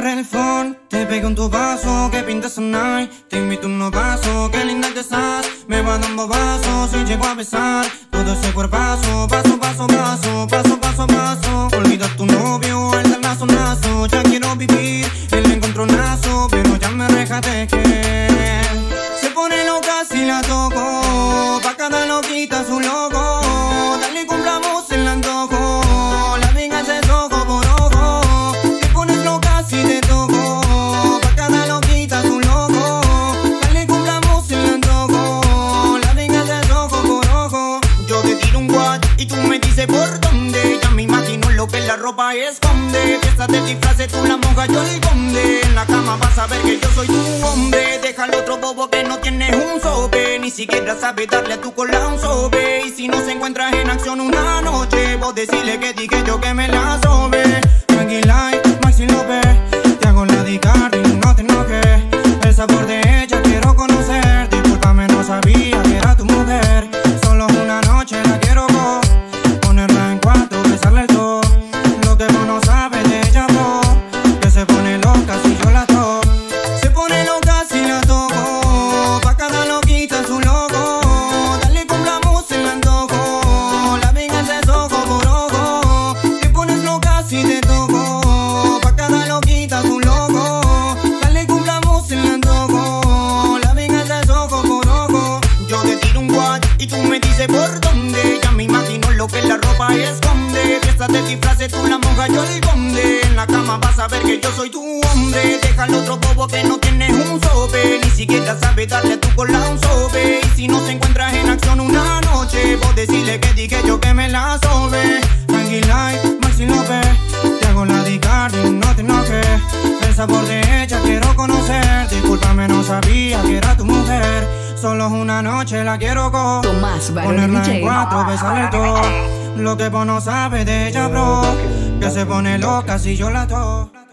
agarré el phone, te pego en tu paso, que pintas night. Te invito a un paso, qué linda que estás. Me va dando vasos y llego a besar Todo ese cuerpazo, paso, paso, paso Paso, paso, paso. Olvida tu novio, el del nazo, nazo Ya quiero vivir el encontronazo Pero ya me de que dices por dónde. Ya me imagino lo que la ropa esconde. Fiesta de disfraces, tú la monja, yo el conde. En la cama vas a ver que yo soy tu hombre. Deja al otro bobo que no tienes un sope. Ni siquiera sabe darle a tu cola un sobe Y si no se encuentras en acción una noche Vos decirle que dije yo que me la sobe. Tranquila, imagino lo que la ropa esconde. Fiesta de disfraces, tú la monja, yo el conde. En la cama vas a ver que yo soy tu hombre. Deja al otro bobo que no tienes un sope. Ni siquiera sabe darle a tu cola un sobe Y si no se encuentras en acción una noche Vos decirle que dije yo que me la sobe. Tranquila, Maxi López Te hago la Dicardi, no te enojes. El sabor de ella quiero conocer. Discúlpame, no sabía que era tu mujer Solo una noche la quiero con Tomás Ponerla en cuatro, besarle todo. Lo que vos no sabes de ella, bro Que se pone loca si yo la toco